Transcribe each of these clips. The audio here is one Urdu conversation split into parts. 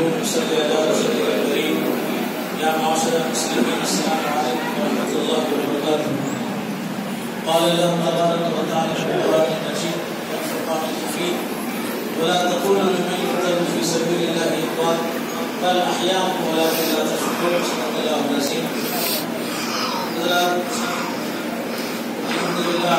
اللهم صل على رسولك الكريم يا معاشر المسلمين السلام عليكم ورحمه الله وبركاته قال الله تبارك وتعالى في القران المجيد والفرقان المفيد ولا تقولوا لمن يقتل في سبيل الله اموات بل احياء ولكن لا تشكرون صدق الله العظيم الحمد لله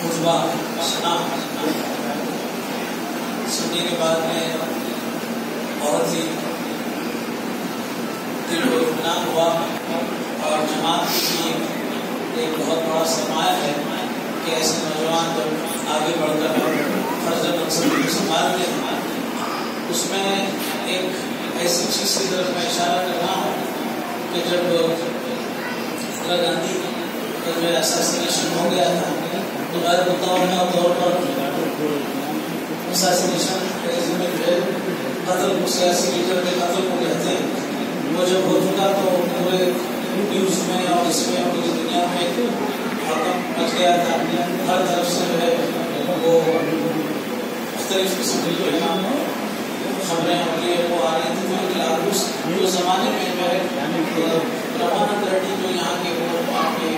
خطبہ سنا سننے کے بعد میں بہت ہی دل کو اطمینان ہوا اور جماعت کے لیے ایک بہت بڑا سرمایہ ہے کہ ایسے نوجوان جب آگے بڑھ کر فرض منصب کو سنبھالتے ہیں اس میں ایک ایسی چیز کی طرف میں اشارہ کر رہا ہوں کہ جب اندرا گاندھی کا جو اساسینیشن ہو گیا تھا غیر متوقع طور پر اساسینیشن کے ذمہ جو قتل کو سیاسی لیڈر کے قتل کو کہتے ہیں وہ جب ہو چکا تو پورے نیوز میں اور اس میں پوری دنیا میں حکم مچ گیا تھا ہر طرف سے جو ہے وہ مختلف قسم کی جو ہے خبریں ہوتی ہے وہ آ رہی تھیں کیونکہ آلوس جو زمانے میں جو ہے رمانند ریڈی جو یہاں کے وہ وہاں کے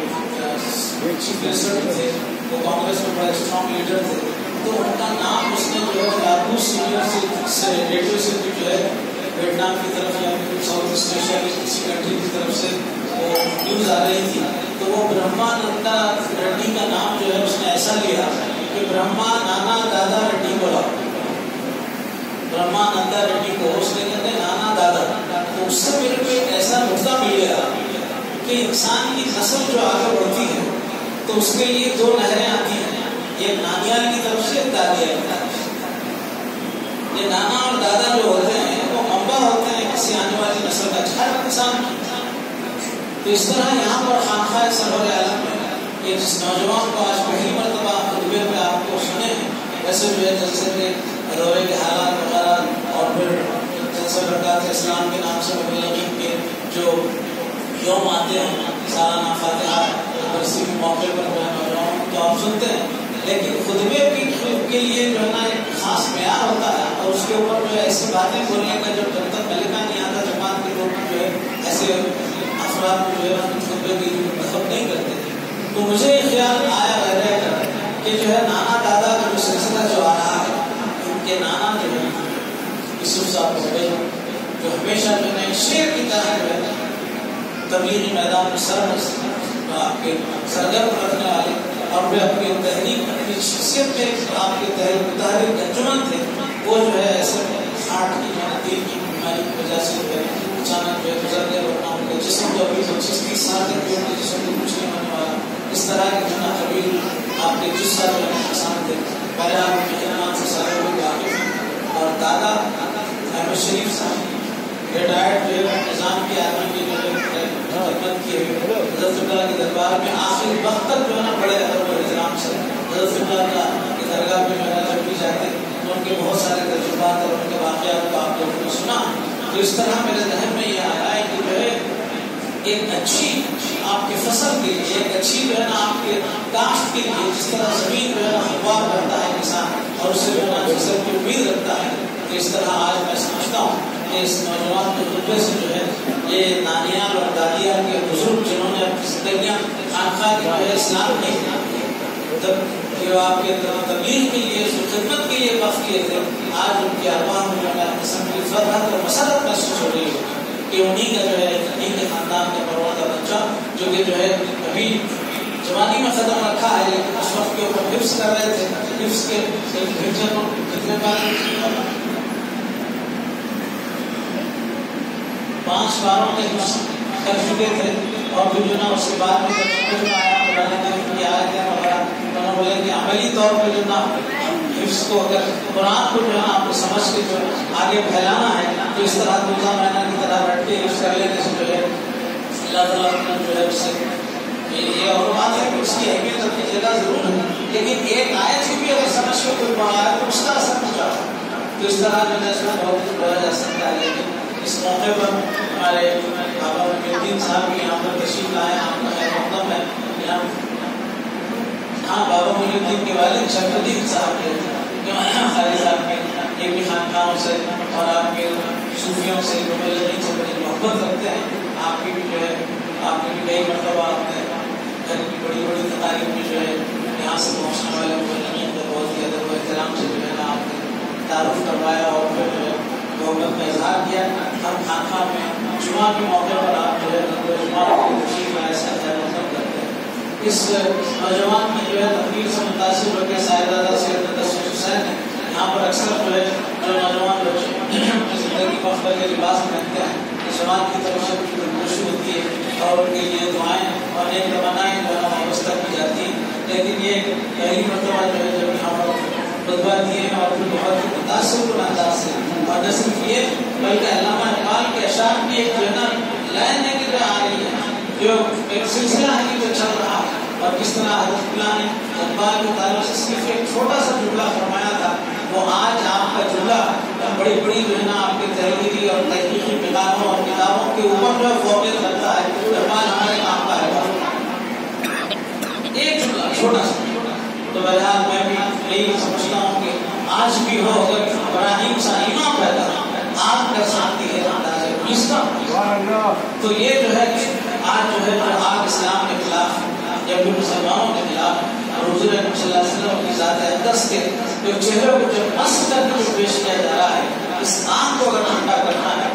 چیف منسٹر تھے۔ وہ کانگریس میں بڑے اسٹرانگ لیڈر تھے تو ان کا نام اس نے جو ہے لاگوس سینئر سے ریڈیو سے جو ہے ویٹنام کی طرف یا پھر ساؤتھ ایسٹ ایشیا کی کسی کنٹری کی طرف سے وہ نیوز آ رہی تھی۔ تو وہ برہما نندا ریڈی کا نام جو ہے اس نے ایسا لیا کہ برہما نانا دادا ریڈی بولا۔ برہما نندا ریڈی کو، اس نے کہتے نانا دادا۔ تو اس سے میرے کو ایک ایسا نقطہ مل گیا کہ انسان کی نسل جو آگے بڑھتی ہے تو اس کے لیے دو نہریں آتی ہیں۔ ایک نانیال کی طرف سے ایک دادیال کی طرف سے یہ نانا اور دادا جو ہوتے ہیں، وہ ممبا ہوتے ہیں، کسی آنے والی نسل کا ہر انسان۔ تو اس طرح یہاں پر خانخواہ سرور عالم میں، یہ جس نوجوان کو آج پہلی مرتبہ خطبے میں آپ کو سنے ہیں، ویسے جو ہے جلسے کے دورے کے حالات وغیرہ اور پھر جلسہ برکات اسلام کے نام سے مبلغین کے جو یوم آتے ہیں، سالانہ فاتحہ برسی کے موقع پر جو ہے نوجوان تو آپ سنتے ہیں، لیکن خطبے کی کے لیے جو ہے نا ایک خاص معیار ہوتا ہے اور اس کے اوپر جو ہے ایسی باتیں بولنے کا جب جب تک ملکہ نہیں آتا، جماعت کے لوگ جو ہے ایسے افراد کو جو ہے خطبے کی مطلب نہیں کرتے۔ تو مجھے یہ خیال آیا رہ رہے کہ جو ہے نانا دادا کا جو سلسلہ جو آ رہا ہے، ان کے نانا جو ہے یوسف صاحب ہو گئے، جو ہمیشہ جو ہے شیر کی طرح جو ہے تبلیغی میدان میں سر آپ کے سرگرم رکھنے والے اور پھر اپنی تحریک، اپنی شخصیت میں آپ کے تحریک تحریک انجمن تھے، وہ جو ہے ایسے ہارٹ کی جو دل کی بیماری کی وجہ سے جو ہے اچانک جو ہے گزر گئے ورنہ ان کا جسم جو ابھی پچیس تیس سال تک جو ہے جسم کو کچھ نہیں ہونے والا، اس طرح کے جو قبیل آپ کے جسہ جو ہے آسان تھے۔ پہلے آپ کے ایمان سے سارے لوگ واقف ہیں اور دادا احمد شریف صاحب ریٹائرڈ جو ہے نظام کی آرمی کی جو ہے خدمت کی ہے حضرت اللہ کے دربار میں آخری وقت تک جو ہے نا بڑے ادب و احترام سے حضرت اللہ کا کی درگاہ میں جو ہے نا جب بھی جاتے تو ان کے بہت سارے تجربات اور ان کے واقعات کو آپ لوگوں نے سنا تو اس طرح میرے ذہن میں یہ آیا ہے کہ جو ہے ایک اچھی آپ کے فصل کے لیے ایک اچھی جو ہے نا آپ کے کاشت کے لیے جس طرح زمین جو ہے نا ہموار کرتا ہے کسان اور اس سے جو ہے نا فصل کی امید رکھتا ہے تو اس طرح آج میں سمجھتا ہوں کہ اس نوجوان کے خطبے سے جو ہے یہ نانیال اور دادیال کے بزرگ جنہوں نے اپنی زندگیاں خانخواہ کے جو ہے اسلام نہیں تب جو آپ کے تبلیغ کے لیے، خدمت کے لیے وقف کیے تھے، آج ان کے اربان میں جو ہے قسم کی فرحت اور مسرت محسوس ہو رہی ہے کہ انہیں کا جو ہے انہیں کے خاندان کے پروردہ بچہ جو کہ جو ہے، ابھی جوانی میں قدم رکھا ہے لیکن اس وقت کے اوپر حفظ کر رہے تھے، حفظ کے کتنے بار پانچ باروں کے حفظ کر چکے تھے اور پھر جو نا اس کے بعد میں جب میں آیا مولانا نے کی آیتیں وغیرہ انہوں بولے کہ عملی طور پہ جو نا حفظ کو اگر قرآن کو جو ہے آپ کو سمجھ کے جو آگے پھیلانا ہے تو اس طرح دوسرا مہینہ کی طرح بیٹھ کے حفظ کر لینے سے جو ہے۔ اللہ تعالیٰ جو ہے اس سے یہ اور بات ہے کہ اس کی اہمیت اپنی جگہ ضرور ہے۔ لیکن ایک آیت سے بھی اگر سمجھ کے کوئی پڑھایا تو اس کا اثر پہنچا تو اس طرح جو ہے اس میں بہت کچھ بولا جا سکتا ہے۔ لیکن اس موقع پر ہمارے بابا الدین صاحب بھی یہاں پر تشریف لائے آپ کا خیر مقدم ہے۔ یہاں ہاں بابا مجھے الدین کے والد شرف الدین صاحب کے جو صاحب کے یہ بھی خانقاہوں سے اور آپ کے صوفیوں سے مبلغین سے بڑی محبت رکھتے ہیں، آپ کی بھی جو ہے، آپ نے بھی کئی مرتبہ آپ نے گھر کی بڑی بڑی تقاریب میں جو ہے یہاں سے پہنچنے والے مبلغین کو بہت ہی ادب و احترام سے جو ہے نا آپ نے تعارف کروایا اور پھر جو ہے، محبت کا اظہار کیا۔ ہم خانقاہ میں جمعہ کے موقع پر آپ جو ہے جمعہ کی خوشی کا ایسا خیر کرتے ہیں اس نوجوان میں جو ہے تقریر سے متاثر ہو کے سائے دادا سید حسین ہے یہاں پر اکثر جو ہے جو نوجوان بچے زندگی کو اختر کے لباس پہنتے ہیں اس جماعت کی طرف سے ان کی خوشی ہوتی ہے اور ان کے لیے دعائیں اور نیک تمنائیں جو ہے وابستہ کی جاتی ہیں لیکن یہ پہلی مرتبہ جو ہے جب یہاں پر بدوا دیے اور پھر بہت ہی متاثر کن انداز سے اور نہ صرف یہ، بلکہ علامہ اقبال کے اشعار کی ایک جو ہے نا، لائن ہے کہ آ رہی ہے، جو ایک سلسلہ ہے جو چل رہا ہے۔ اور کس طرح حضرت اللہ نے اقبال کے تعلق سے صرف ایک چھوٹا سا جملہ فرمایا تھا، وہ آج آپ کا جملہ بڑی بڑی جو ہے نا آپ کے تحریری اور تحقیقی کتابوں اور کتابوں کے اوپر جو ہے فوقیت رکھتا ہے، اقبال ہمارے کام کا ہے ایک جملہ، چھوٹا سا۔ تو بہرحال میں بھی یہی سمجھتا ہوں کہ آج بھی ہو اگر ابراہیم سا امام پیدا آپ کا ساتھی ہے تو یہ جو ہے آج جو ہے آگ اسلام کے خلاف جب بھی مسلمانوں کے خلاف اور حضور صلی اللہ علیہ وسلم کی ذات اقدس کے جو چہرے کو جو مس کر کے پیش کیا جا رہا ہے، اس آگ کو اگر ٹھنڈا کرنا ہے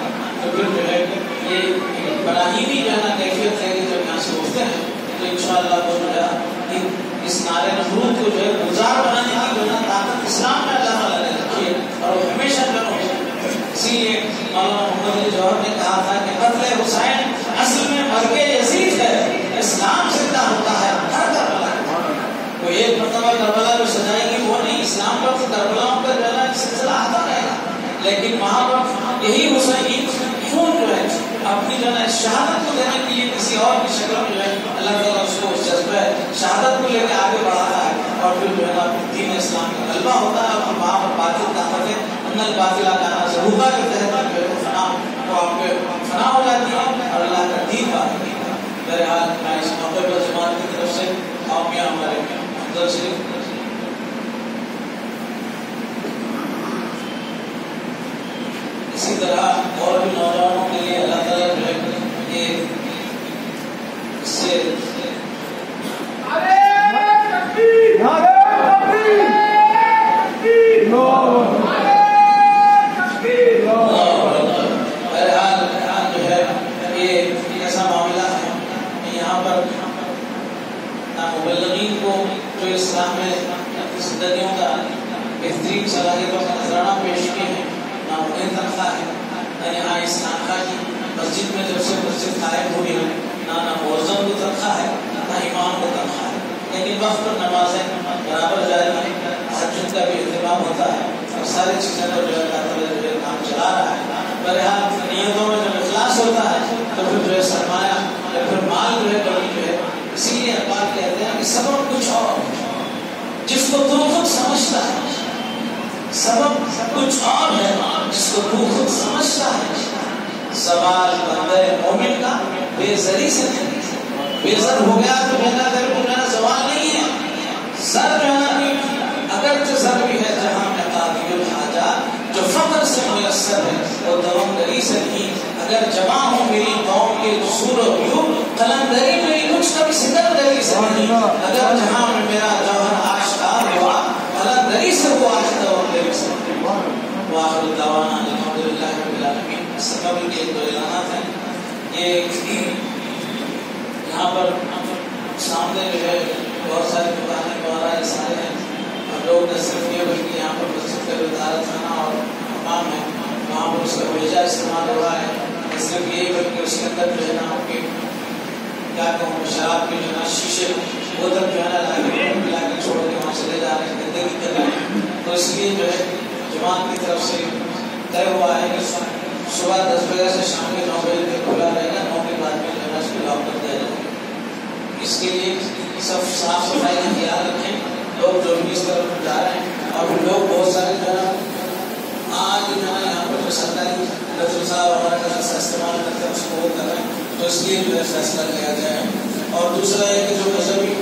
تو پھر جو ہے یہ براہیمی جو ہے نا کیفیت ہے کہ جب یہاں سے اٹھتے ہیں تو ان شاء اللہ وہ جو ہے اس نعرے نمرود کو جو ہے گزار بنانے کی جو ہے طاقت اسلام میں اللہ تعالیٰ نے رکھی ہے اور وہ ہمیشہ جو ہے اسی لیے مولانا محمد جوہر نے کہا تھا کہ قتل حسین اصل میں مرگ یزید ہے، اسلام زندہ ہوتا ہے، ہر کربلا۔ کوئی ایک مرتبہ کربلا جو سجائے گی وہ نہیں، اسلام پر تو کربلاؤں کا جو سلسلہ آتا رہے گا۔ لیکن وہاں پر یہی حسین خون جو ہے، اپنی جو ہے، شہادت کو دینے کے لیے کسی اور کی شکل میں جو ہے، اللہ تعالیٰ اس کو جذبہ ہے، شہادت کو لے کے آگے بڑھاتا ہے۔ اور پھر جو ہے نا دین اسلام کا غلبہ ہوتا ہے اور وہاں پر باطل طاقتیں ان باطل آنا ضرورہ کے تحت جو ہے فنا وہ آپ کے فنا ہو جاتی ہے اور اللہ کا دین باقی ہے۔ بہرحال میں اس موقع پر جماعت کی طرف سے آپ میاں ہمارے حمد شریف اسی طرح اور بھی نوجوان کے لیے اللہ تعالیٰ جو ہے یہ اس سے بہرحال جو ہے یہ ایسا معاملہ ہے کہ یہاں پر مبلغین کو جو اسلام میں زندگیوں کا بہترین صلاحیتوں کا نذرانہ پیش کیے ہیں نہ انہیں تنخواہ ہے نہ یہاں اس تنخواہ کی مسجد میں جب سے مسجد قائم ہوئی ہے نہ نہ موزم کو تنخواہ ہے، نہ امام کو تنخواہ ہے۔ لیکن وقت پر نمازیں برابر جاری ہیں حجت کا بھی اہتمام ہوتا ہے۔ اور ساری چیزیں جو ہے اللہ تعالیٰ جو ہے کام چلا رہا ہے۔ بہرحال نیتوں میں جب اخلاص ہوتا ہے، تو پھر جو ہے سرمایہ یا پھر مال جو ہے کبھی جو ہے اسی لیے اقبال کہتے ہیں کہ سبب کچھ اور جس کو تو خود سمجھتا ہے سبب کچھ اور ہے جس کو تو خود سمجھتا ہے۔ سوال بندر مومن کا بے زری سے نہیں بے زر ہو گیا تو میرا در کو میرا سوال نہیں ہے۔ سر جو ہے اگر تو سر بھی ہے جہاں میں قابل الحاجات جو فخر سے میسر ہے وہ دوندری سے نہیں اگر جمع ہو میری قوم کے سور و یو قلندری میری کچھ کبھی سکندری سے نہیں۔ اگر جہاں میں میرا جوہر قلندری سے وہ آج دوندری سے واخر الدوانا الحمدللہ رب العالمین سبب کے دو اعلانات ہیں یہ یہاں پر سامنے جو ہے بہت ساری دکانیں وغیرہ سارے ہیں اور لوگ نہ صرف یہ بلکہ یہاں پر مسجد کا ادارت خانہ اور مقام ہے وہاں پر اس کا بیجا استعمال ہو رہا ہے صرف یہی بلکہ اس کے اندر جو ہے نا آپ کے کیا کہوں شراب کے جو ہے نا شیشے وہ تک جو ہے نا ملا کے چھوڑ کے وہاں سے لے جا رہے ہیں گندگی کر رہے ہیں تو اس لیے جو ہے جماعت کی طرف سے طے ہوا ہے کہ صبح دس بجے سے شام کے نو بجے تک کھلا رہے گا نو کے بعد میں جو ہے نا اس کو لاک کر دیا جائے گا اس کے لیے سب صاف صفائی کا خیال رکھیں لوگ جو بھی اس طرف جا رہے ہیں اور لوگ بہت سارے جو ہے آج جو ہے یہاں پر جو سرکاری رسول صاحب وغیرہ کا جیسا استعمال کرتے ہیں اس کو وہ کر رہے ہیں تو اس لیے جو ہے فیصلہ لیا جائے اور دوسرا ہے کہ جو مذہبی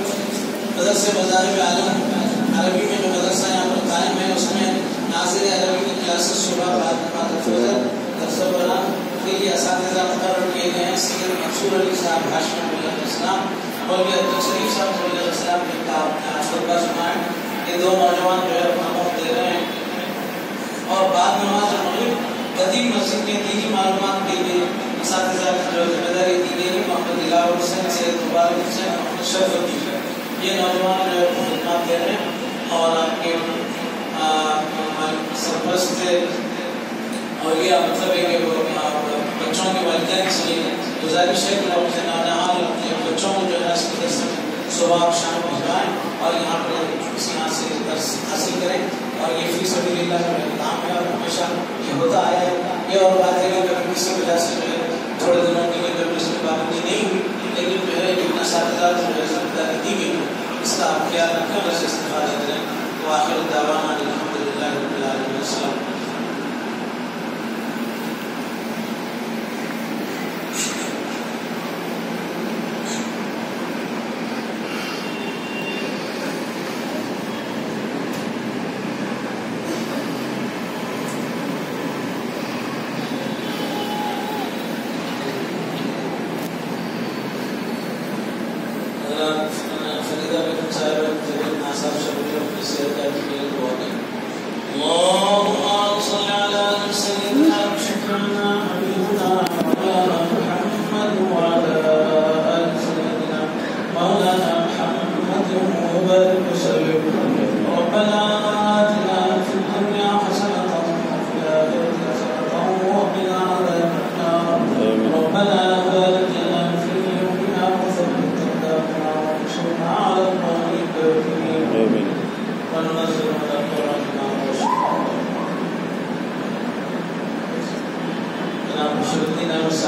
مدرسے مذاہب عالم عربی میں جو مدرسہ یہاں پر قائم ہے اس میں ناظر عربی کی کلاسز صبح بعد بعد فجر درس بنا کے لیے اساتذہ مقرر کیے گئے ہیں سید منصور علی صاحب ہاشم علیہ السلام اور یہ عبد شریف صاحب علیہ السلام نے کہا خطبہ سنائے یہ دو نوجوان جو ہے اپنا وقت دے رہے ہیں اور بعد نماز مغرب قدیم مسجد میں دینی معلومات کے لیے اساتذہ کی جو ذمہ داری دی گئی محمد دلاور حسین سید مبارک حسین محمد شرف الدین یہ نوجوان جو ہے خدمات دے رہے ہیں اور آپ کے سرپرست اور یہ مطلب ہے کہ وہ بچوں کے والدین سے گزارش ہے کہ وہ اپنے نوجوان اپنے بچوں کو جو ہے اس کی درس صبح اور شام پہنچائیں اور یہاں پر اس یہاں سے درس حاصل کریں۔ اور یہ فی سبیل اللہ کا کام ہے اور ہمیشہ یہ ہوتا آیا ہے۔ یہ اور بات ہے السابقة كان الاستخارة وآخر دعوانا الحمد لله رب العالمين. السلام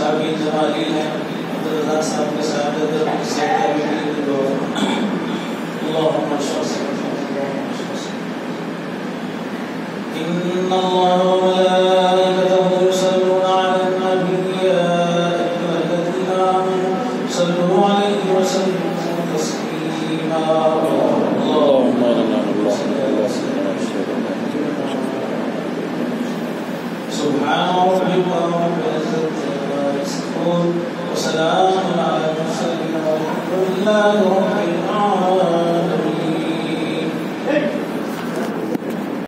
صاحب احمد صاحبی جمالی ہیں عبدالرزاق صاحب کے ساتھ